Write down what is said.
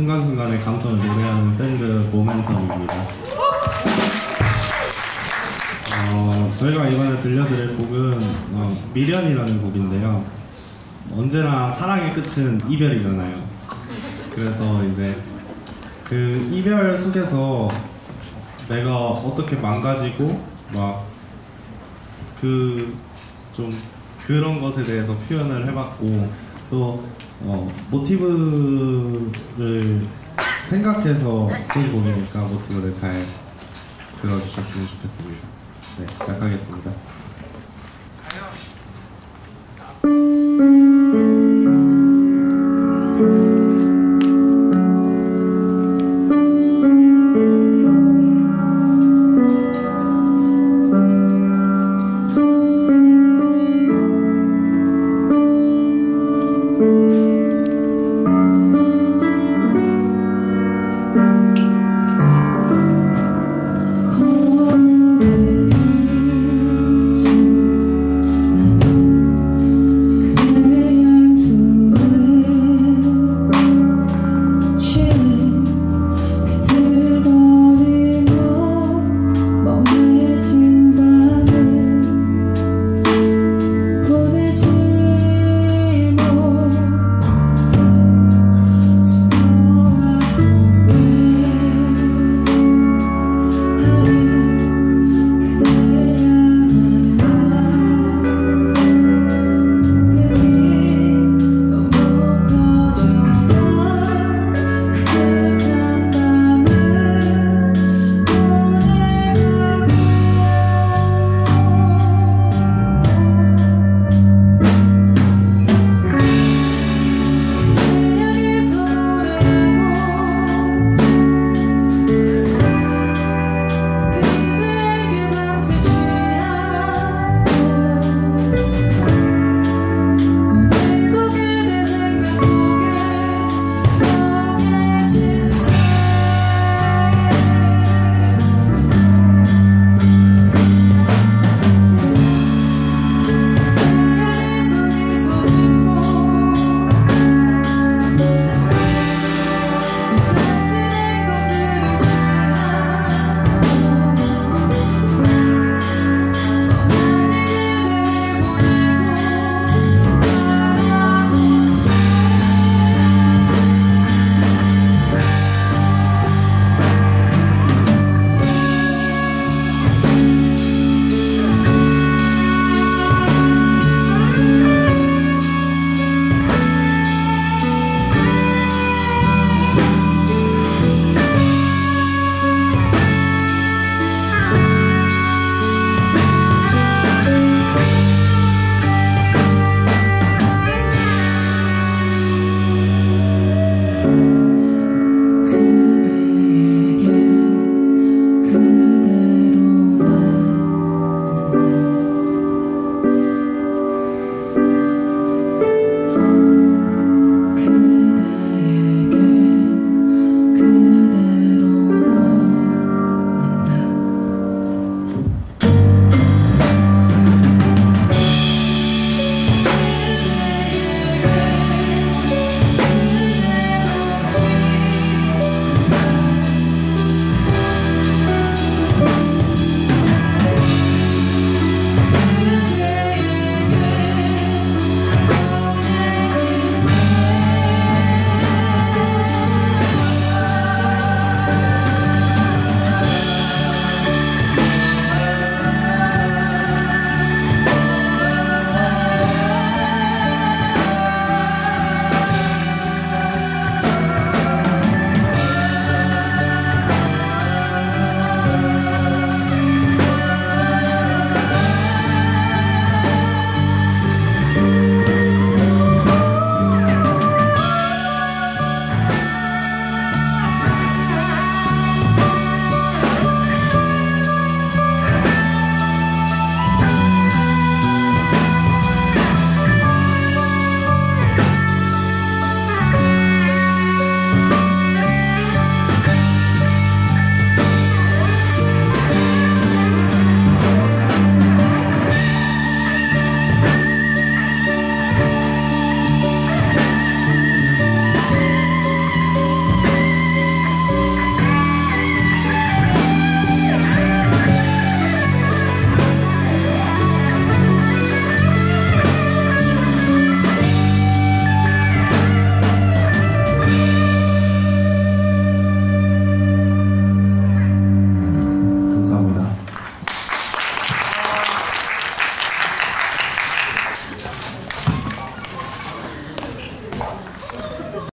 순간순간의 감성을 노래하는 밴드 모멘텀입니다. 어, 저희가 이번에 들려드릴 곡은 어, 미련이라는 곡인데요. 언제나 사랑의 끝은 이별이잖아요. 그래서 이제 그 이별 속에서 내가 어떻게 망가지고 막 그 좀 그런 것에 대해서 표현을 해봤고 또 어, 모티브를 생각해서 쓴 곡이니까 모티브를 잘 들어주셨으면 좋겠습니다. 네, 시작하겠습니다.